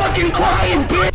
fucking crying, bitch!